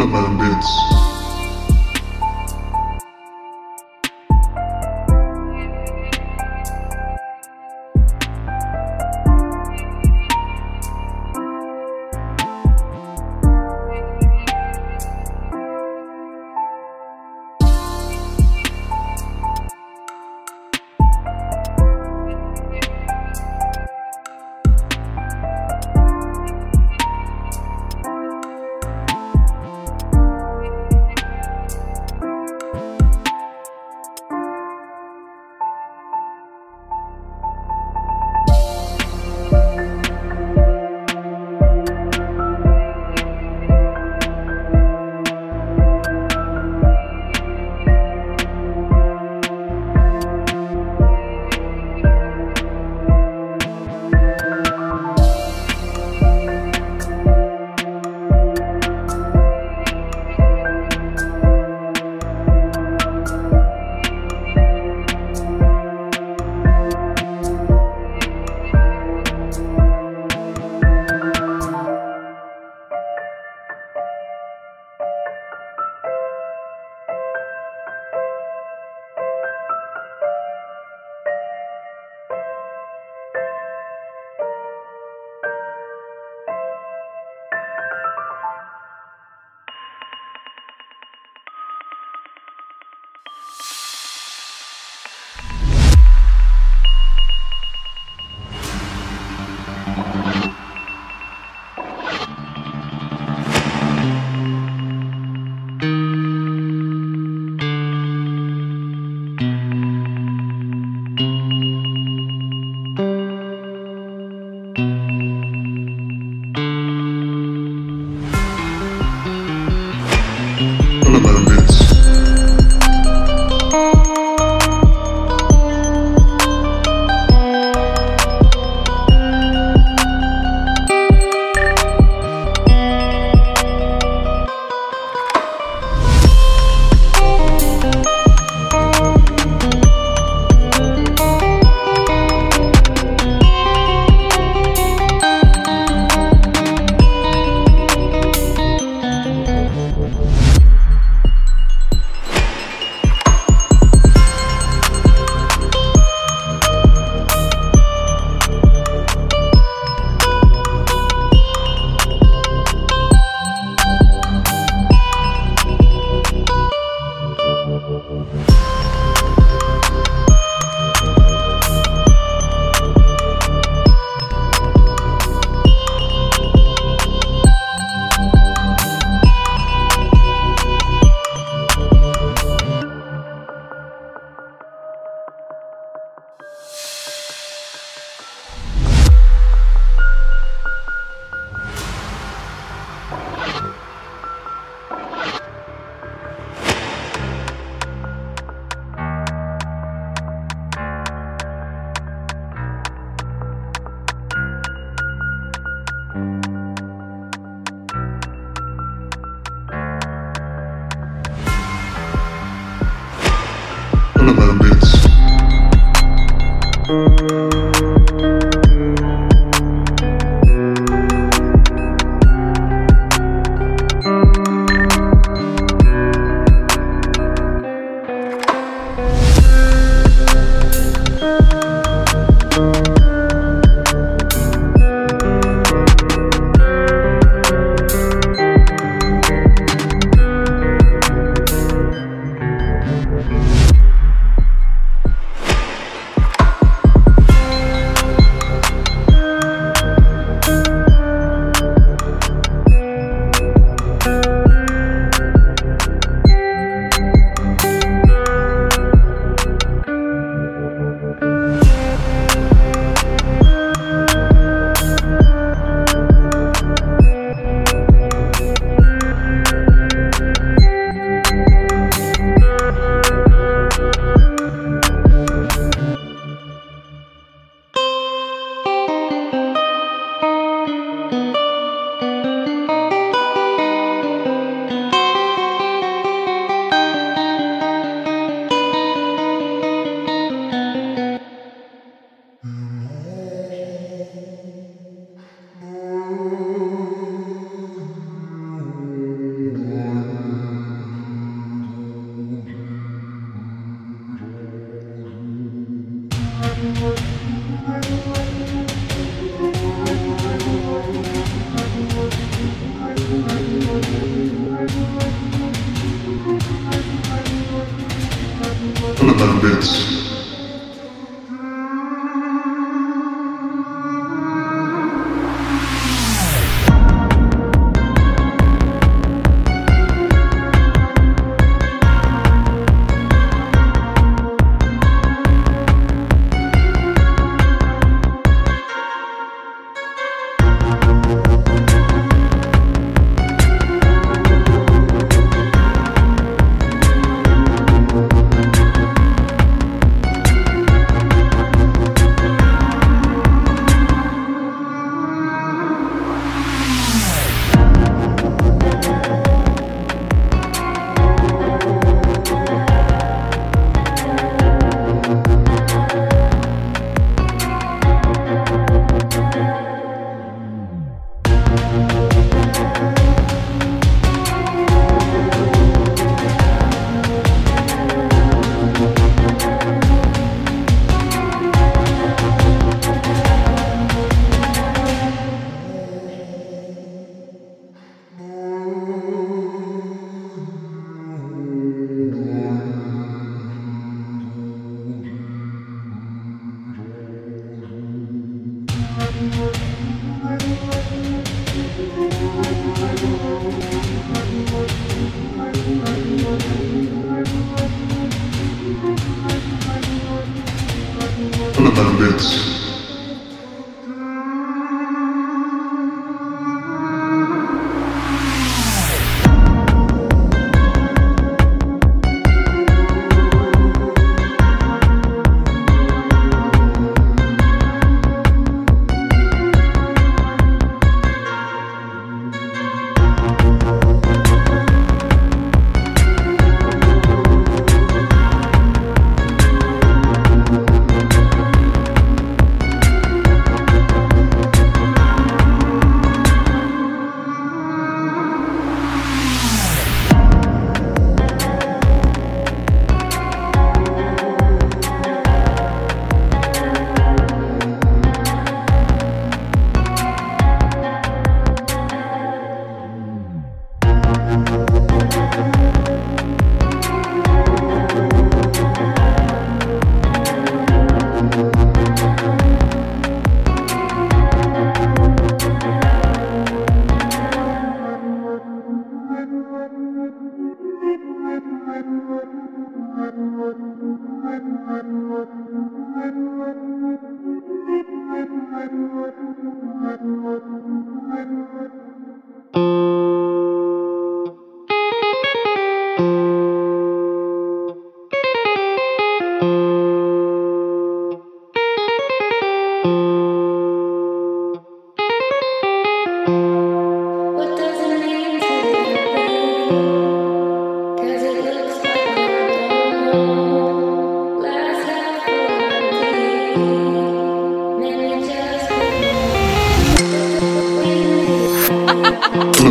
Element Bits. Mm.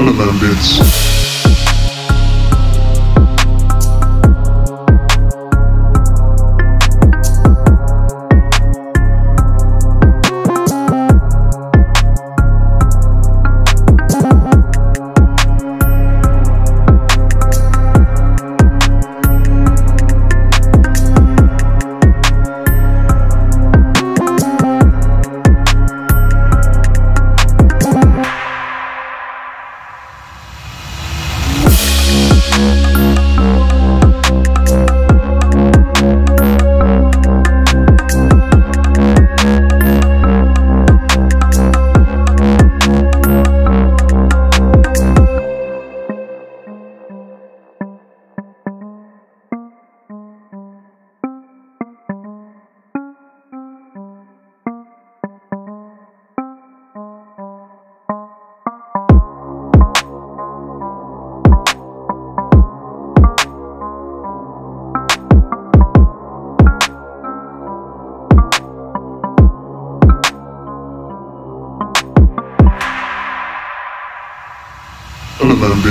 Hello, bits.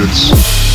Elements.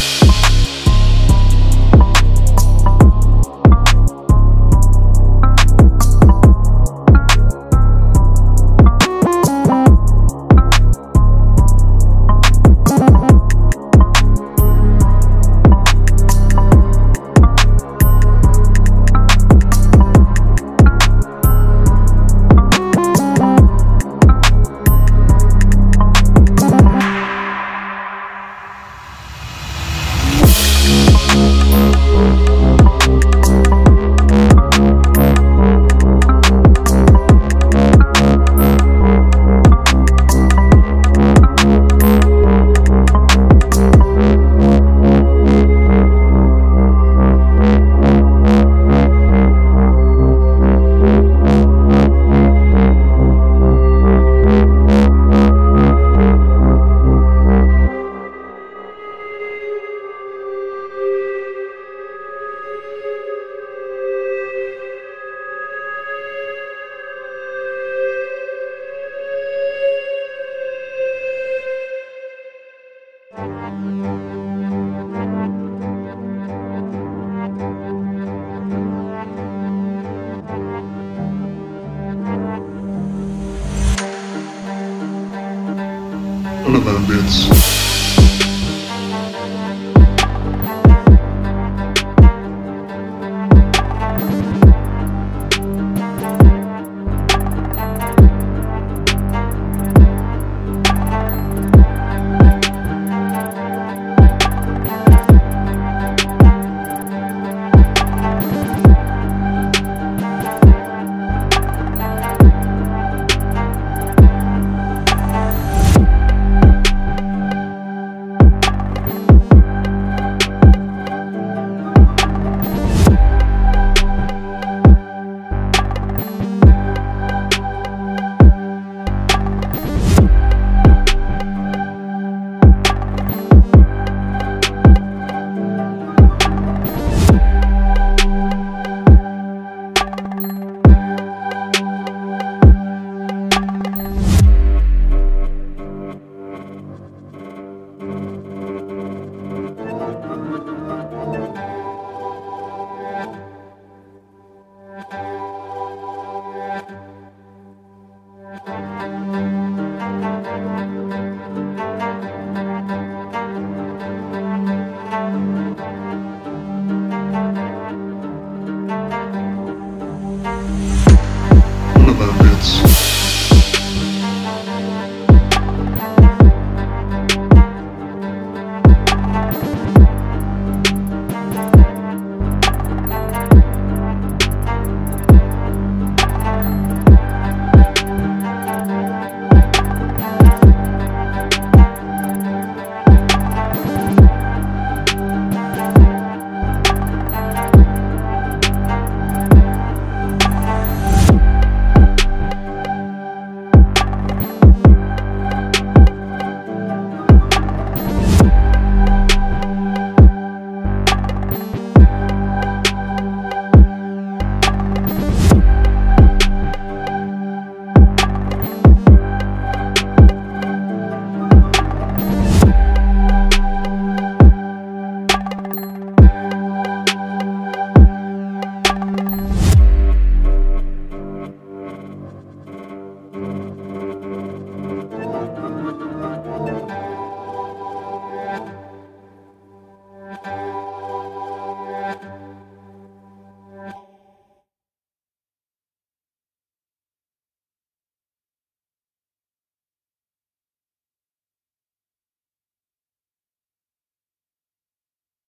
Elements.